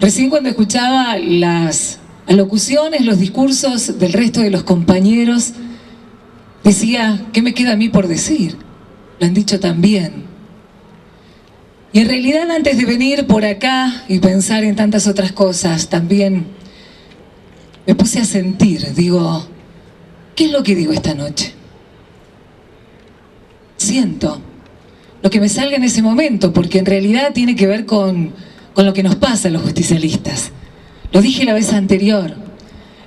Recién cuando escuchaba las alocuciones, los discursos del resto de los compañeros, decía, ¿qué me queda a mí por decir? Lo han dicho también. Y en realidad antes de venir por acá y pensar en tantas otras cosas, también me puse a sentir, digo, ¿qué es lo que digo esta noche? Siento lo que me salga en ese momento, porque en realidad tiene que ver con, con lo que nos pasa a los justicialistas. Lo dije la vez anterior,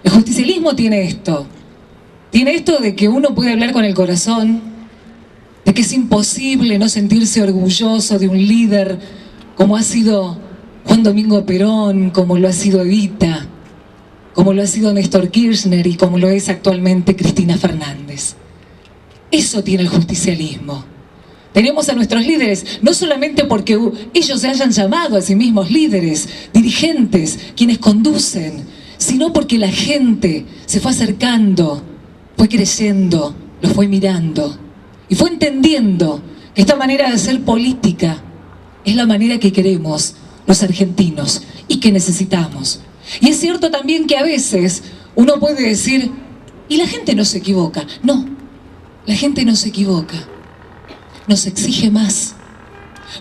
el justicialismo tiene esto, tiene esto de que uno puede hablar con el corazón, de que es imposible no sentirse orgulloso de un líder como ha sido Juan Domingo Perón, como lo ha sido Evita, como lo ha sido Néstor Kirchner y como lo es actualmente Cristina Fernández. Eso tiene el justicialismo. Tenemos a nuestros líderes, no solamente porque ellos se hayan llamado a sí mismos líderes, dirigentes, quienes conducen, sino porque la gente se fue acercando, fue creciendo, lo fue mirando y fue entendiendo que esta manera de hacer política es la manera que queremos los argentinos y que necesitamos. Y es cierto también que a veces uno puede decir, y la gente no se equivoca. No, la gente no se equivoca nos exige más.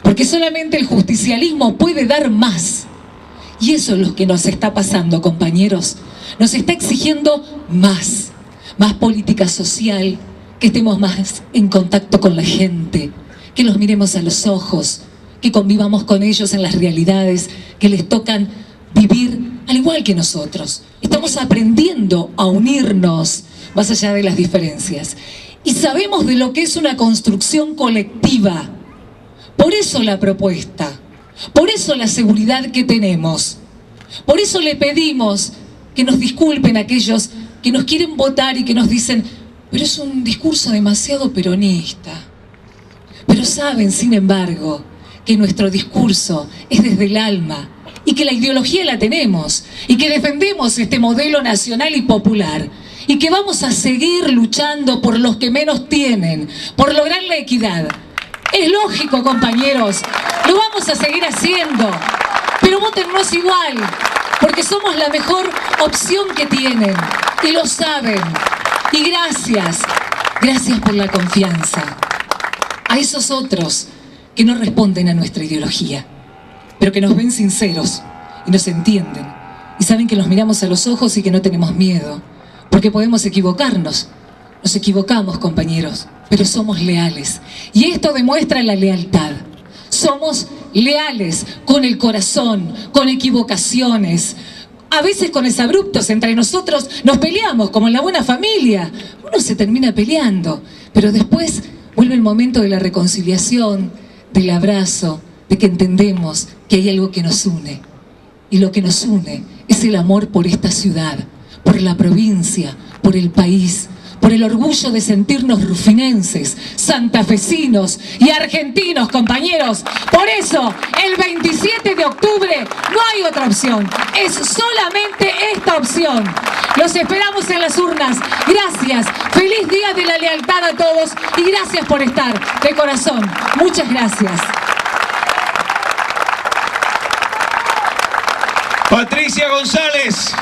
Porque solamente el justicialismo puede dar más. Y eso es lo que nos está pasando, compañeros. Nos está exigiendo más. Más política social, que estemos más en contacto con la gente, que los miremos a los ojos, que convivamos con ellos en las realidades que les tocan vivir al igual que nosotros. Estamos aprendiendo a unirnos más allá de las diferencias y sabemos de lo que es una construcción colectiva. Por eso la propuesta, por eso la seguridad que tenemos. Por eso le pedimos que nos disculpen aquellos que nos quieren votar y que nos dicen, pero es un discurso demasiado peronista. Pero saben, sin embargo, que nuestro discurso es desde el alma y que la ideología la tenemos y que defendemos este modelo nacional y popular y que vamos a seguir luchando por los que menos tienen, por lograr la equidad. Es lógico, compañeros, lo vamos a seguir haciendo, pero votennos igual, porque somos la mejor opción que tienen y lo saben. Y gracias, gracias por la confianza. A esos otros que no responden a nuestra ideología, pero que nos ven sinceros y nos entienden y saben que los miramos a los ojos y que no tenemos miedo porque podemos equivocarnos. Nos equivocamos, compañeros, pero somos leales. Y esto demuestra la lealtad. Somos leales con el corazón, con equivocaciones. A veces con abruptos entre nosotros nos peleamos, como en la buena familia. Uno se termina peleando, pero después vuelve el momento de la reconciliación, del abrazo, de que entendemos que hay algo que nos une. Y lo que nos une es el amor por esta ciudad, por la provincia, por el país, por el orgullo de sentirnos rufinenses, santafesinos y argentinos, compañeros. Por eso, el 27 de octubre no hay otra opción, es solamente esta opción. Los esperamos en las urnas. Gracias, feliz día de la lealtad a todos y gracias por estar de corazón. Muchas gracias. Patricia González.